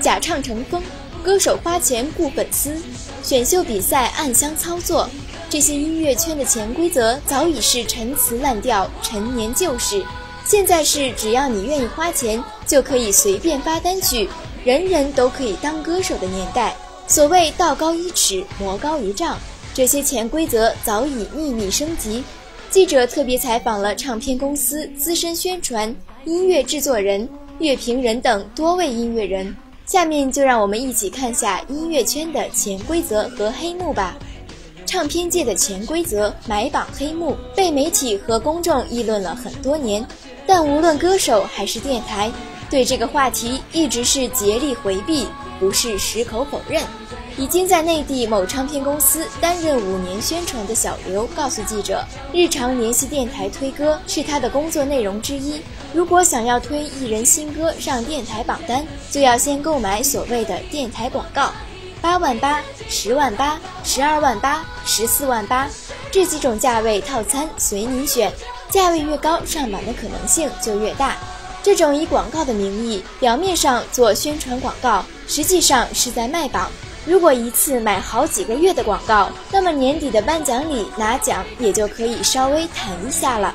假唱成风，歌手花钱雇粉丝，选秀比赛暗箱操作，这些音乐圈的潜规则早已是陈词滥调、陈年旧事。现在是只要你愿意花钱，就可以随便发单曲，人人都可以当歌手的年代。所谓道高一尺，魔高一丈，这些潜规则早已秘密升级。记者特别采访了唱片公司资深宣传、音乐制作人、乐评人等多位音乐人。下面就让我们一起看下音乐圈的潜规则和黑幕吧。唱片界的潜规则、买榜黑幕被媒体和公众议论了很多年，但无论歌手还是电台，对这个话题一直是竭力回避。不是矢口否认。已经在内地某唱片公司担任五年宣传的小刘告诉记者，日常联系电台推歌是他的工作内容之一。如果想要推艺人新歌上电台榜单，就要先购买所谓的电台广告，八万八、十万八、十二万八、十四万八这几种价位套餐随你选，价位越高，上榜的可能性就越大。这种以广告的名义，表面上做宣传广告，实际上是在卖榜。如果一次买好几个月的广告，那么年底的颁奖礼拿奖也就可以稍微谈一下了。